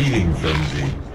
feeding frenzy.